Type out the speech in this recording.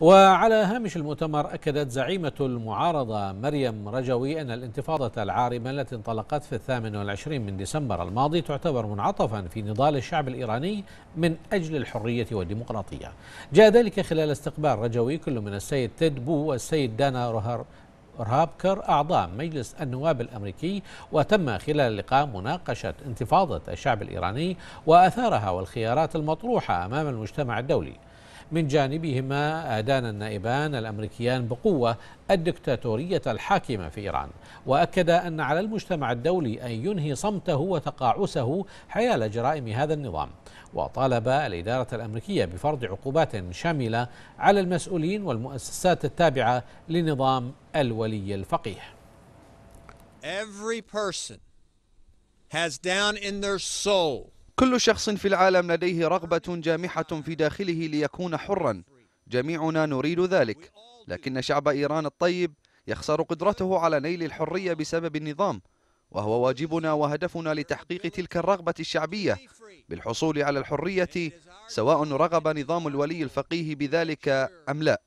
وعلى هامش المؤتمر أكدت زعيمة المعارضة مريم رجوي أن الانتفاضة العارمة التي انطلقت في الثامن والعشرين من ديسمبر الماضي تعتبر منعطفا في نضال الشعب الإيراني من أجل الحرية والديمقراطية. جاء ذلك خلال استقبال رجوي كل من السيد تيد بو والسيد دانا روهر رهابكر أعضاء مجلس النواب الأمريكي وتم خلال اللقاء مناقشة انتفاضة الشعب الإيراني وأثارها والخيارات المطروحة أمام المجتمع الدولي. من جانبهما أدان النائبان الأمريكيان بقوة الدكتاتورية الحاكمة في إيران. وأكد أن على المجتمع الدولي أن ينهي صمته وتقاعسه حيال جرائم هذا النظام. وطالب الإدارة الأمريكية بفرض عقوبات شاملة على المسؤولين والمؤسسات التابعة لنظام الولي الفقيه. Every person has down in their soul كل شخص في العالم لديه رغبة جامحة في داخله ليكون حرا. جميعنا نريد ذلك. لكن شعب إيران الطيب يخسر قدرته على نيل الحرية بسبب النظام وهو واجبنا وهدفنا لتحقيق تلك الرغبة الشعبية. بالحصول على الحرية سواء رغب نظام الولي الفقيه بذلك أم لا.